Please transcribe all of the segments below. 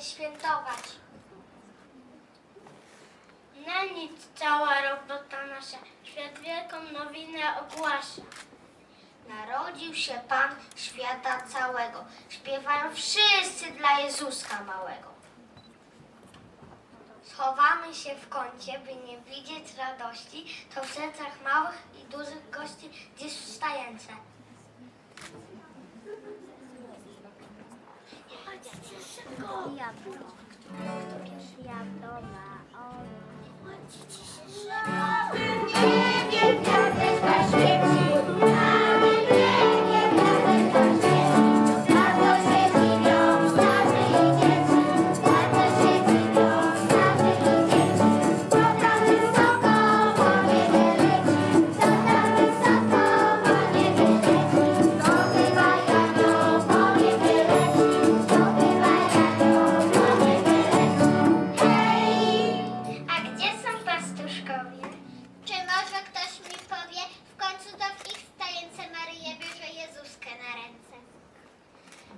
świętować. Na nic cała robota nasza, świat wielką nowinę ogłasza. Narodził się Pan świata całego, śpiewają wszyscy dla Jezuska małego. Schowamy się w kącie, by nie widzieć radości, to w sercach małych i dużych gości gdzieś wstające. Diablo. Diablo ma ono.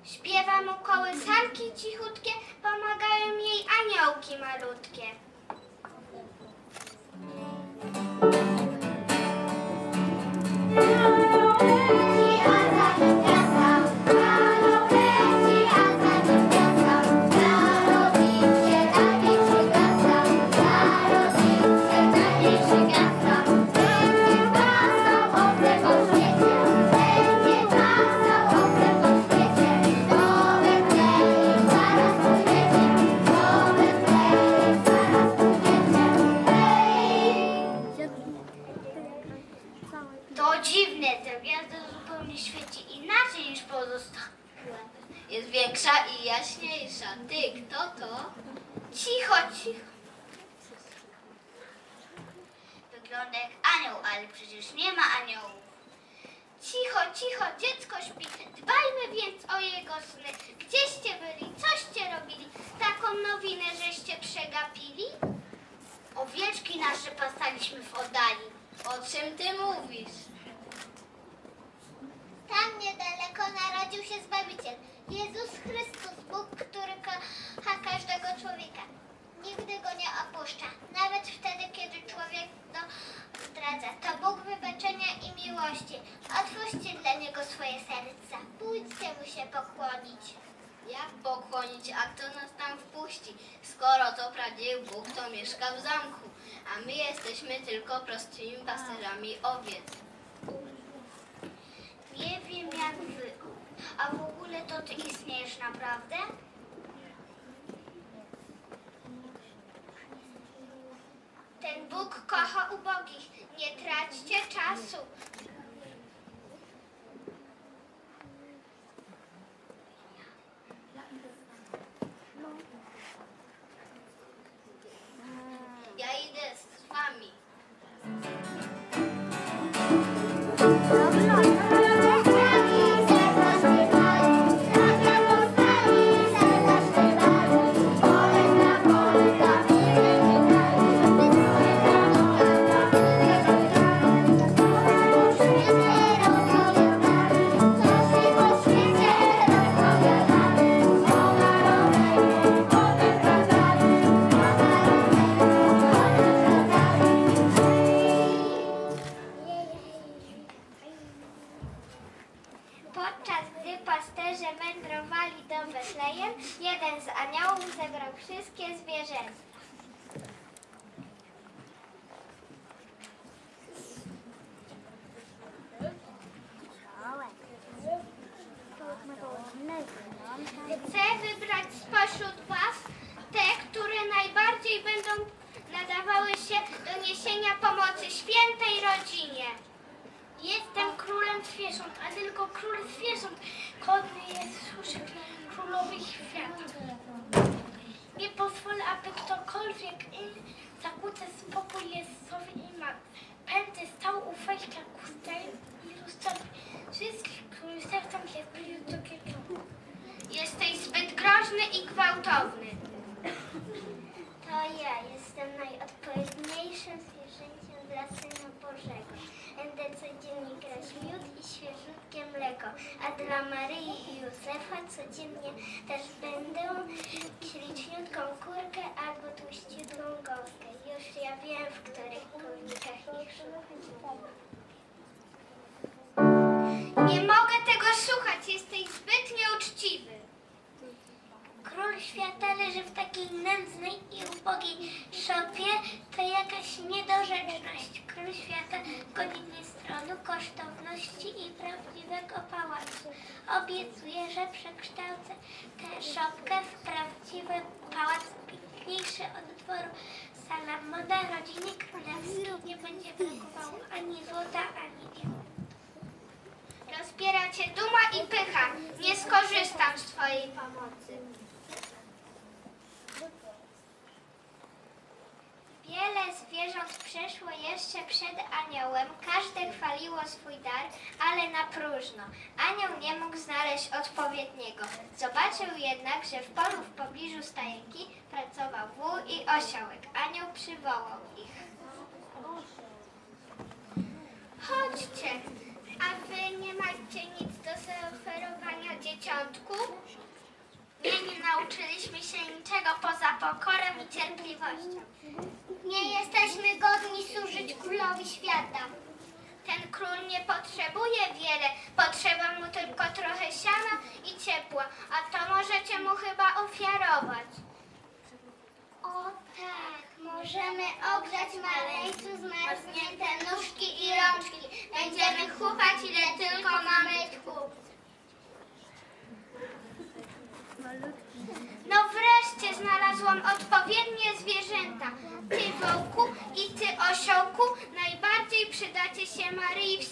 Śpiewa mu kołysanki cichutkie, pomagają jej aniołki malutkie. O czym ty mówisz? Tam niedaleko narodził się Zbawiciel. Jezus Chrystus, Bóg, który kocha każdego człowieka. Nigdy go nie opuszcza, nawet wtedy, kiedy człowiek go zdradza. To Bóg wybaczenia i miłości. Otwórzcie dla Niego swoje serca. Pójdźcie mu się pokłonić. Jak pokłonić, a kto nas tam wpuści? Skoro to prawdziwy Bóg, to mieszka w zamku, a my jesteśmy tylko prostymi pasterzami owiec. Nie wiem jak wy, a w ogóle to ty istniejesz naprawdę? Ten Bóg kocha ubogich. Nie traćcie czasu. I gwałtowny. To ja jestem najodpowiedniejszym zwierzęciem dla Syna Bożego. Będę codziennie grać miód i świeżutkie mleko, a dla Maryi i Józefa codziennie też będę śliczniutką kurkę albo tłuściutką gąskę. Już ja wiem, w których kurnikach ich szukać. Nie mogę tego słuchać, jesteś zbyt nieuczciwy. Król świata leży w takiej nędznej i ubogiej szopie, to jakaś niedorzeczność. Król świata godzi nie stronu kosztowności i prawdziwego pałacu. Obiecuję, że przekształcę tę szopkę w prawdziwy pałac piękniejszy od dworu Salamona, rodzinie królewskiej. Nie będzie brakowało ani złota, ani diamentów. Rozpiera cię duma i pycha. Nie skorzystam z twojej pomocy. Wiele zwierząt przeszło jeszcze przed aniołem. Każde chwaliło swój dar, ale na próżno. Anioł nie mógł znaleźć odpowiedniego. Zobaczył jednak, że w polu w pobliżu stajenki pracował wół i osiołek. Anioł przywołał ich. Chodźcie, a wy nie macie nic do zaoferowania dzieciątku? Nie, nie nauczyliśmy się niczego poza pokorą i cierpliwością. Nie jesteśmy godni służyć królowi świata. Ten król nie potrzebuje wiele, potrzeba mu tylko trochę siana i ciepła, a to możecie mu chyba ofiarować. O tak, możemy ogrzać maleńcu zmarznięte nóżki i rączki. Będziemy chupać ile tylko mamy tchu. No wreszcie znalazłam odpowiednie zwierzęta. Ty wołku i ty osiołku najbardziej przydacie się Maryi w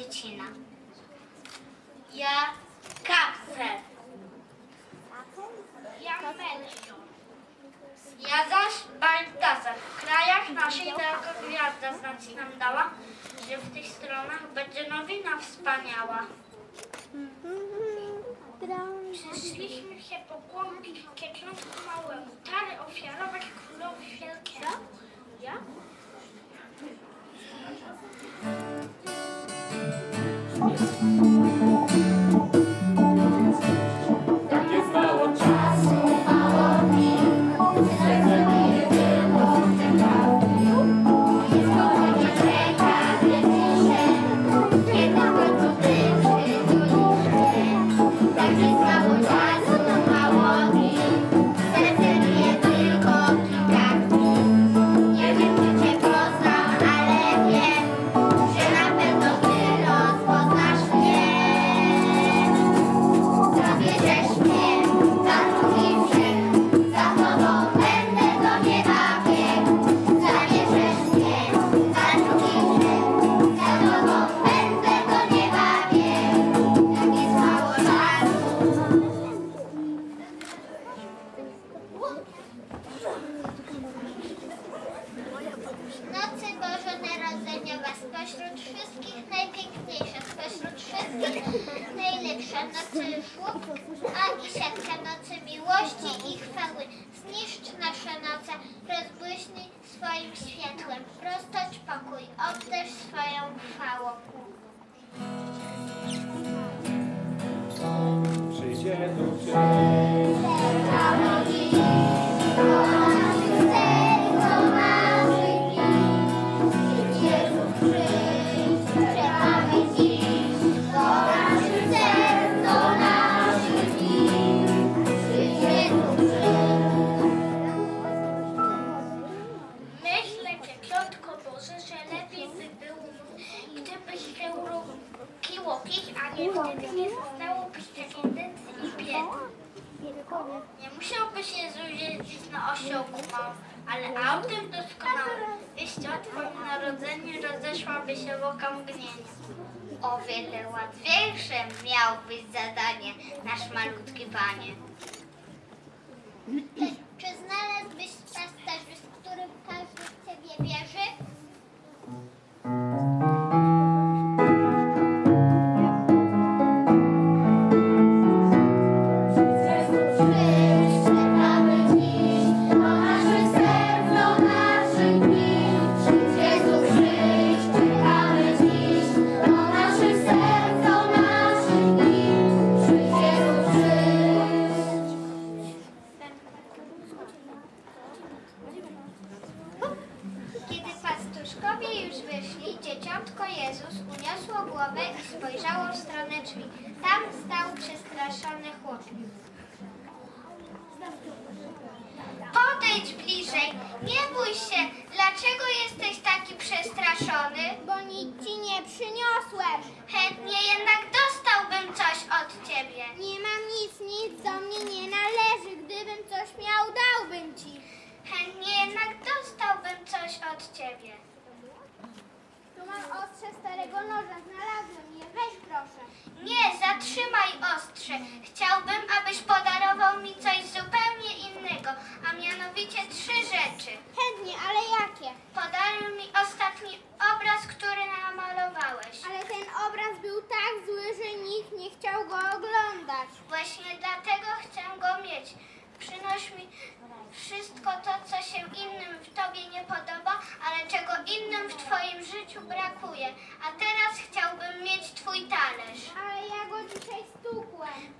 dziecina. Ja kapsel. Ja Melchior. Ja zaś Baltasar. W krajach naszych tylko gwiazda znać nam dała, że w tych stronach będzie nowina wspaniała. Przyszliśmy się pokłonić kieczątku małemu, tary ofiarować królowi wielkiemu. Ja? rozeszłaby się w okamgnieniu. O wiele łatwiejsze miał być zadanie nasz malutki panie.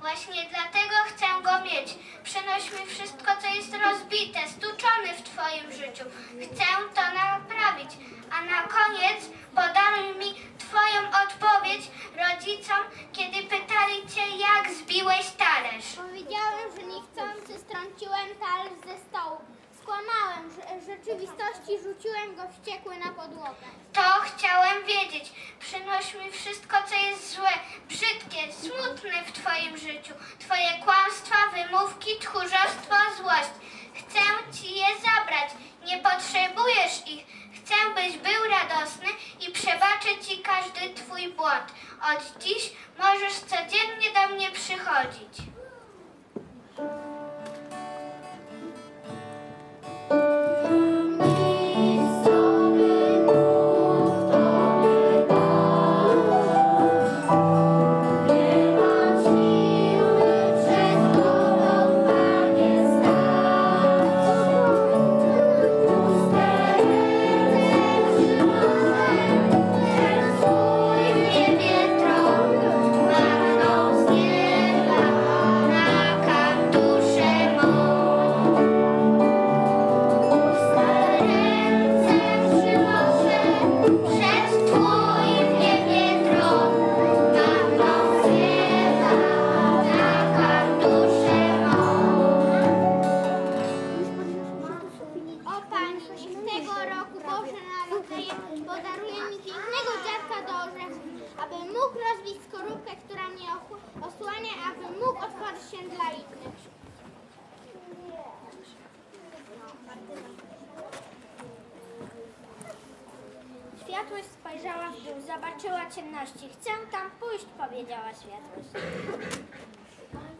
Właśnie dlatego chcę go mieć. Przynoś mi wszystko, co jest rozbite, stuczone w Twoim życiu. Chcę to naprawić. A na koniec podaruj mi Twoją odpowiedź rodzicom, kiedy pytali Cię, jak zbiłeś talerz. Powiedziałem, że niechcący strąciłem talerz ze stołu. Skłamałem, że w rzeczywistości rzuciłem go wściekły na podłogę. To chciałem wiedzieć. Przynoś mi wszystko, brzydkie, smutne w Twoim życiu. Twoje kłamstwa, wymówki, tchórzostwo, złość. Chcę Ci je zabrać, nie potrzebujesz ich. Chcę, byś był radosny i przebaczę Ci każdy Twój błąd. Od dziś możesz codziennie do mnie przychodzić. Roku Boże Narodzenie podaruje mi pięknego dziadka do orzechu, aby mógł rozbić skorupkę, która mnie osłania, aby mógł otworzyć się dla innych. Światłość spojrzała w dół, zobaczyła ciemności. Chcę tam pójść, powiedziała światłość.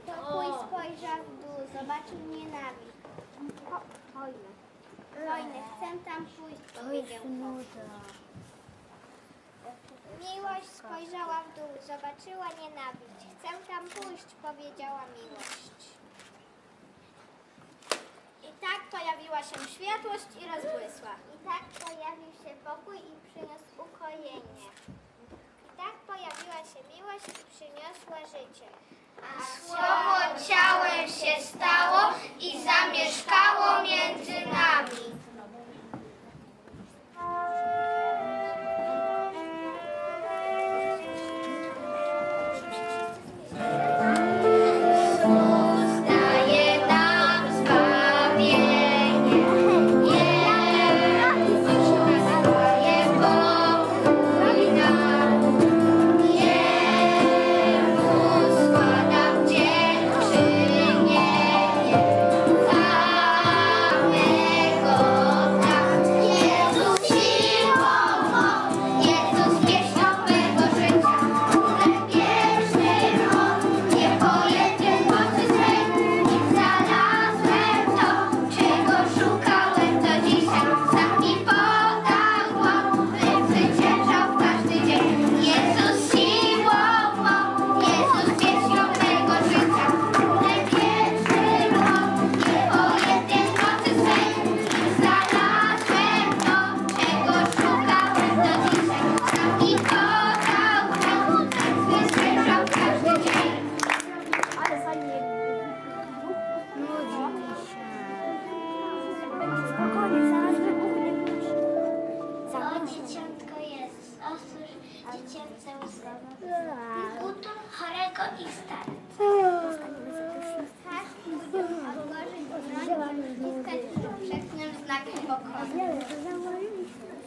To pój spojrzał w dół, zobaczył nienawiść. Hojny. Chcę tam pójść, powiedział Miłość spojrzała w dół, zobaczyła nienawiść. Chcę tam pójść, powiedziała miłość. I tak pojawiła się światłość i rozbłysła. I tak pojawił się pokój i przyniósł ukojenie. I tak pojawiła się miłość i przyniosła życie. Słowo ciałem się stało i zamieszkało między nami.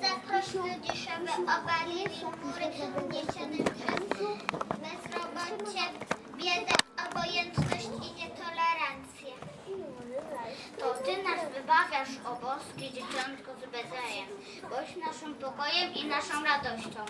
Zaproś dziesiąwe obalił chmury uniesionym przez bezrobocie, biedę, obojętność i nietolerancję. To Ty nas wybawiasz, o boskie dzieciątko z Bezejem. Bądź naszym pokojem i naszą radością.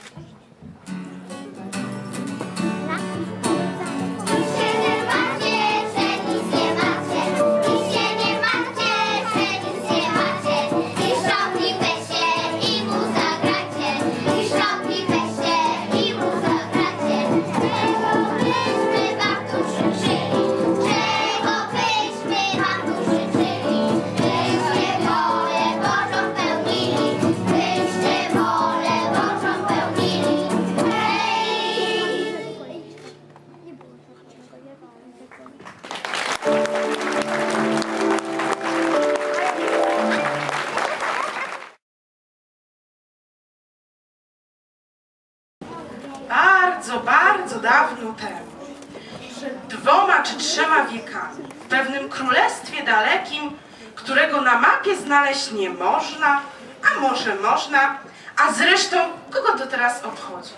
Znaleźć nie można, a może można, a zresztą kogo to teraz obchodzi?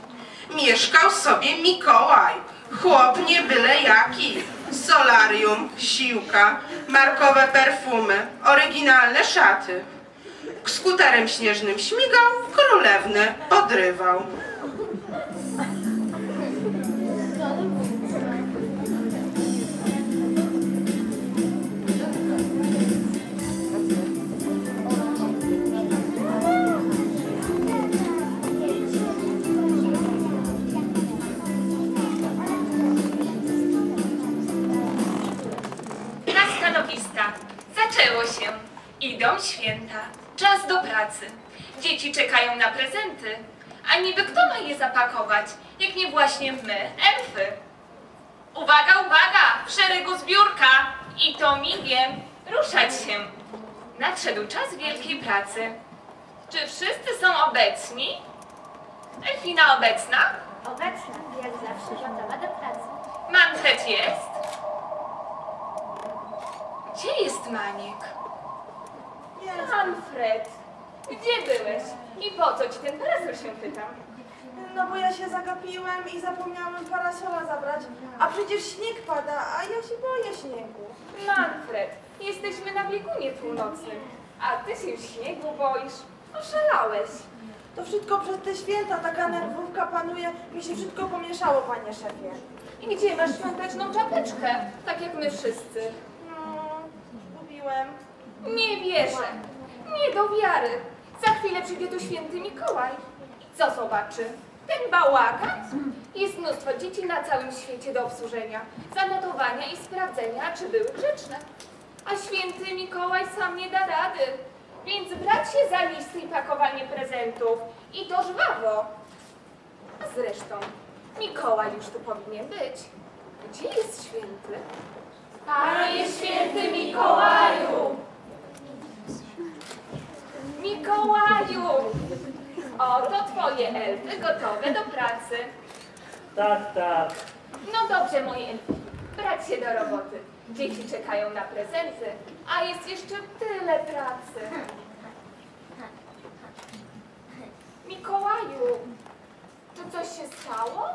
Mieszkał sobie Mikołaj, Chłop nie byle jaki. Solarium, siłka, markowe perfumy, oryginalne szaty. Skuterem śnieżnym śmigał, królewny podrywał. Idą święta. Czas do pracy. Dzieci czekają na prezenty. A niby kto ma je zapakować, jak nie właśnie my, elfy? Uwaga, uwaga! W szeregu zbiórka! I to migiem. Ruszać się. Nadszedł czas wielkiej pracy. Czy wszyscy są obecni? Elfina obecna? Obecna, jak zawsze, gotowa do pracy. Manfred jest? Gdzie jest Maniek? Manfred, gdzie byłeś? I po co ci ten parasol się pytam? No bo ja się zagapiłem i zapomniałem parasola zabrać, a przecież śnieg pada, a ja się boję śniegu. Manfred, jesteśmy na biegunie północnym, a ty się śniegu boisz? Oszalałeś. To wszystko przez te święta, taka nerwówka panuje, mi się wszystko pomieszało, panie szefie. I gdzie masz świąteczną czapeczkę, tak jak my wszyscy? No, zgubiłem. Nie wierzę. Nie do wiary. Za chwilę przyjdzie tu święty Mikołaj. I co zobaczy? Ten bałagan? Jest mnóstwo dzieci na całym świecie do obsłużenia, zanotowania i sprawdzenia, czy były grzeczne. A święty Mikołaj sam nie da rady. Więc brać się za listy i pakowanie prezentów. I to żwawo. A zresztą, Mikołaj już tu powinien być. Gdzie jest święty? Panie święty Mikołaju! Mikołaju! Oto twoje elfy gotowe do pracy. Tak, tak. No dobrze, moje elfy, brać się do roboty. Dzieci czekają na prezenty, a jest jeszcze tyle pracy. Mikołaju, czy coś się stało?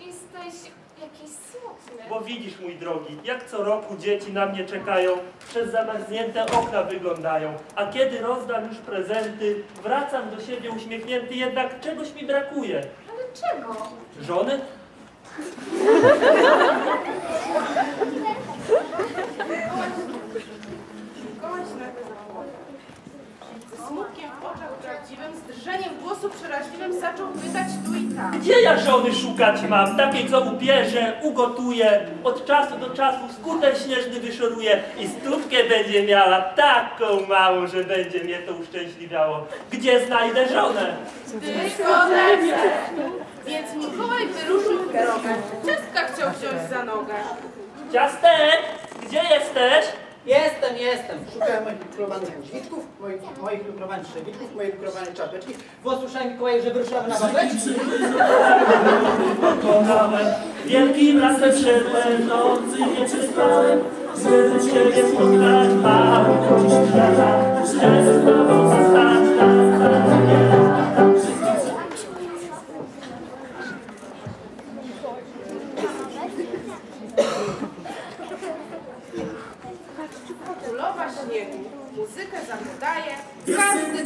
Jesteś jakiś smutny. Bo widzisz, mój drogi, jak co roku dzieci na mnie czekają, przez zamarznięte okna wyglądają. A kiedy rozdam już prezenty, wracam do siebie uśmiechnięty, jednak czegoś mi brakuje. Ale czego? Żony? Mikołaj się nagle zapłakał. Ze smutkiem w oczach prawdziwym, z drżeniem głosu przeraźliwym zaczął pytać tu i tam. Gdzie ja żony szukać mam? Takiej, co ubierze, ugotuje, od czasu do czasu skuter śnieżny wyszoruje i stówkę będzie miała taką małą, że będzie mnie to uszczęśliwiało. Gdzie znajdę żonę? Dyskotece! Więc Mikołaj wyruszył w drogę. Ciastka chciał wziąć za nogę. Ciastek, gdzie jesteś? Jestem, jestem. Szukałem moich lukrowanych guźliczków, moich, moich lukrowanych szczewiczków, moich lukrowanych czapeczki. Bo usłyszałem Mikołaju, że wyruszamy na babę. Pokonałem wielkim lasem szedłem, nocy nie przespałem, żeby Ciebie spotkać, mało dziś świata, przez znowu zostać,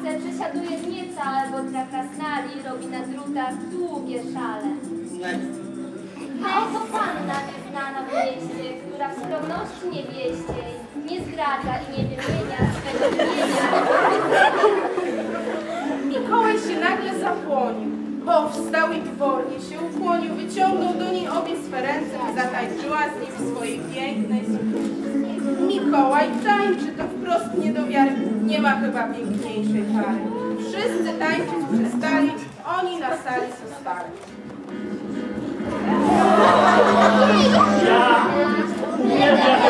Chatce przesiaduje niecałe, bo dla robi na drutach długie szale. A oto panna nieznana w mieście, która w skromności niewieściej nie zdradza i nie wymienia swego imienia. Mikołaj się nagle zapłonił. Powstał i dwornie się ukłonił, wyciągnął do niej obie swe ręce, by zatańczyła z nim w swojej pięknej sukience. Mikołaj tańczy, to wprost nie do wiary, nie ma chyba piękniejszej pary. Wszyscy tańczyć przestali, oni na sali zostali. Ja uwielbiam.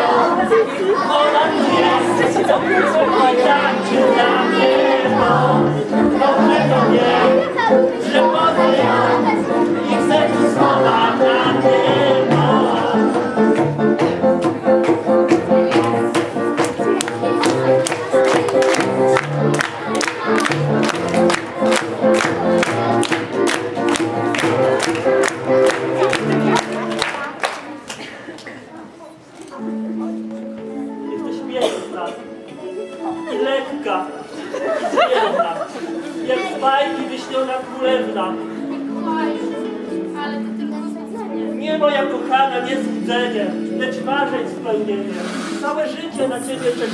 Ona jest. Ona tańczy na niebo. Dobrze to wiem, że poza ją i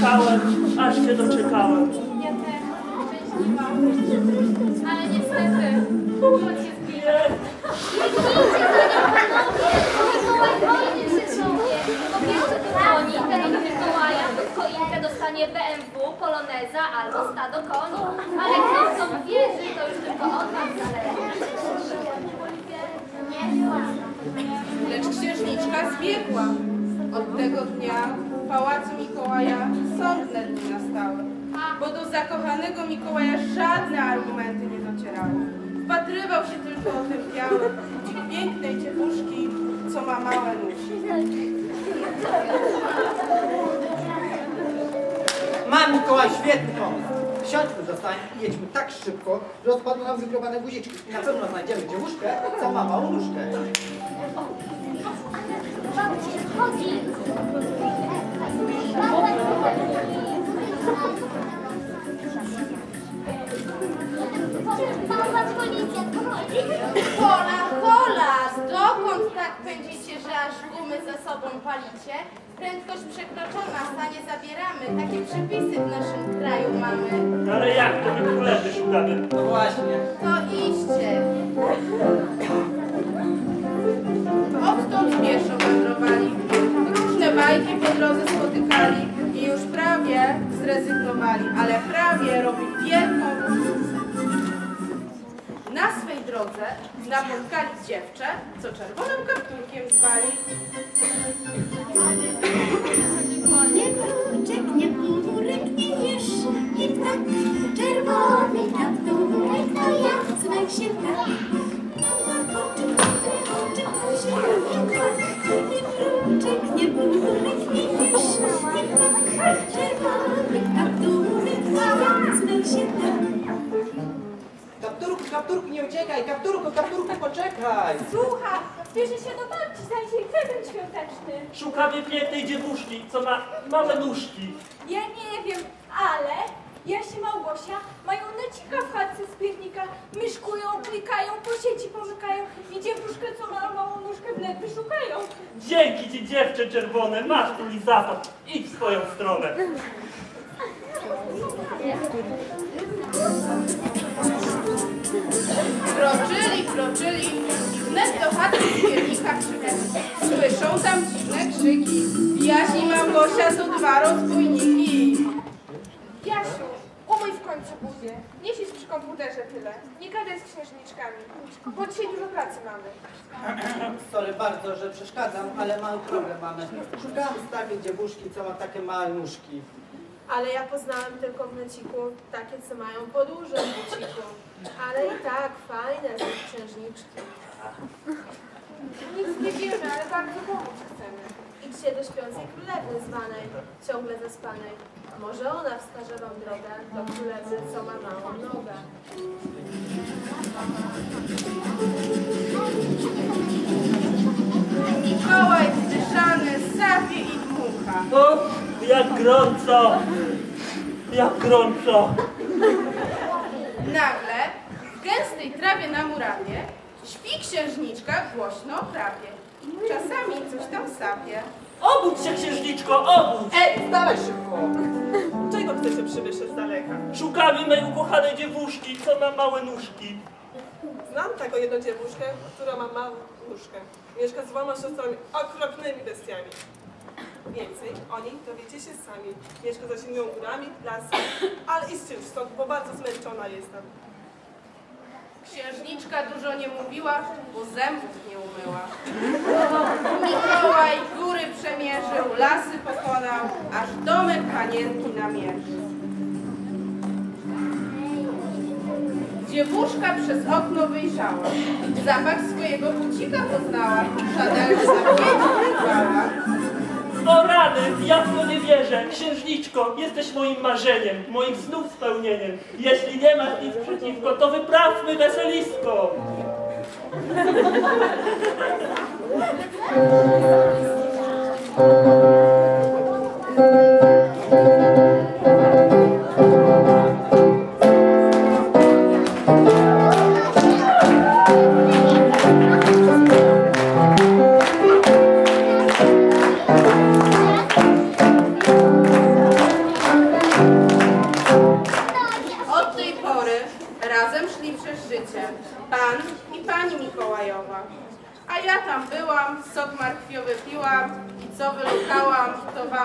czekałem, aż się doczekałem. Ja też, szczęśliwa. Ale niestety, wolny się choinkę dostanie BMW, Poloneza albo stado koni. Ale kto w to wierzy, to już tylko od nas zależy. Lecz księżniczka zbiegła. Od tego dnia zakochanego Mikołaja żadne argumenty nie docierały. Wpatrywał się tylko otępiały w ich pięknej dziewuszki, co ma małe nóżki. Mam Mikołaj świetny pomysł. Wsiądźmy do stań i jedźmy tak szybko, że odpadną nam wykrowane guziczki. I na pewno znajdziemy dziewuszkę, co ma małą nóżkę. Chodzi. Hola, hola! Dokąd tak pędzicie, że aż gumy ze sobą palicie? Prędkość przekroczona, stanie zabieramy. Takie przepisy w naszym kraju mamy. ale jak to my królewny szukamy? No właśnie. To iście. Odtąd pieszo wędrowali, różne bajki po drodze spotykali i już prawie zrezygnowali, ale prawie robi wielką różnicę. Na swej drodze napotkali dziewczę, co czerwonym kapturkiem zwali. Nie kruczek, nie półtorek, nie wiesz, i tak czerwony kapturek, to ja znak się tak. Oczy, nie Kapturku, nie uciekaj! Kapturku, kapturku, poczekaj! Słucha, bierze się do babci, jej prezent świąteczny. Szukamy pięknej dziewuszki, co ma małe nóżki. Ja nie wiem, ale Jaś i Małgosia mają necika w chatce z piernika, myszkują, klikają, po sieci pomykają i dziewuszkę, co ma małą nóżkę wnet wyszukają. Dzięki ci dziewczę czerwone, masz tu lizapot, idź w swoją stronę. Kroczyli, kroczyli i wnet do chaty piernika przybędą. Słyszą tam dziwne krzyki. Jaś i Małgosia to dwa rozbójniki. Jasiu, umyj w końcu buzię. Nie siedź przy komputerze tyle. Nie gadaj z księżniczkami, bo dzisiaj dużo pracy mamy. Sorry bardzo, że przeszkadzam, ale mały problem mamy. Szukałem takiej dziewuszki, co ma takie małe nóżki. Ale ja poznałem tylko w neciku takie, co mają podłuże w buciku. Ale i tak fajne są księżniczki. Nic nie wiemy, ale bardzo pomóc chcemy. Idźcie do śpiącej królewny zwanej, ciągle zaspanej. Może ona wskaże wam drogę do królewny, co ma małą nogę. Mikołaj zdyszany, sapie i dmucha. Jak gorąco! Jak gorąco! Nagle w gęstej trawie na murawie śpi księżniczka głośno chrapie. Czasami coś tam sapie. Obudź się, księżniczko, obudź! Ej, wstawaj szybko! Czego chcecie przybysze z daleka? Szukamy mej ukochanej dziewuszki, co ma małe nóżki. Znam taką jedną dziewuszkę, która ma małą nóżkę. Mieszka z dwoma siostrami, okropnymi bestiami. Więcej o niej dowiecie się sami. Mieszka za silnymi górami, lasem, ale idźcie już stąd, bo bardzo zmęczona jestem. Księżniczka dużo nie mówiła, bo zębów nie umyła. Mikołaj góry przemierzył, lasy pokonał, aż domek panienki namierzył. Dziewuszka przez okno wyjrzała, zapach swojego bucika poznała, szadelka pięć O rany, ja w to nie wierzę. Księżniczko, jesteś moim marzeniem, moim snów spełnieniem. Jeśli nie masz nic przeciwko, to wyprawmy weselisko. Od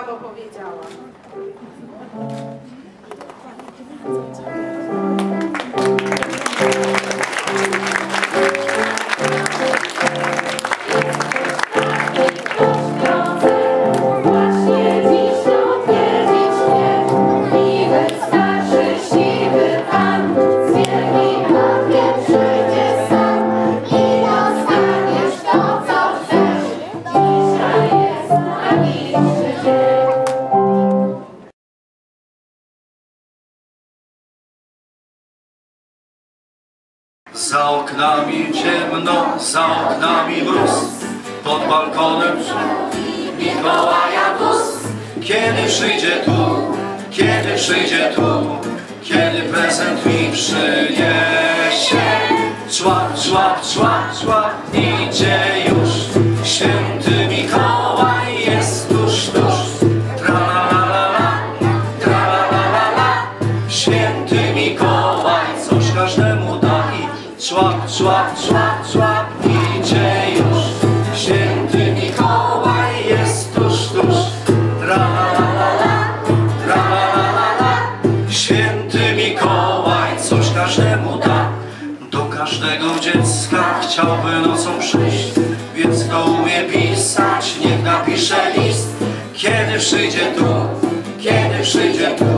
to wam chciałby nocą przyjść, więc kto umie pisać, niech napisze list. Kiedy przyjdzie tu, kiedy przyjdzie tu,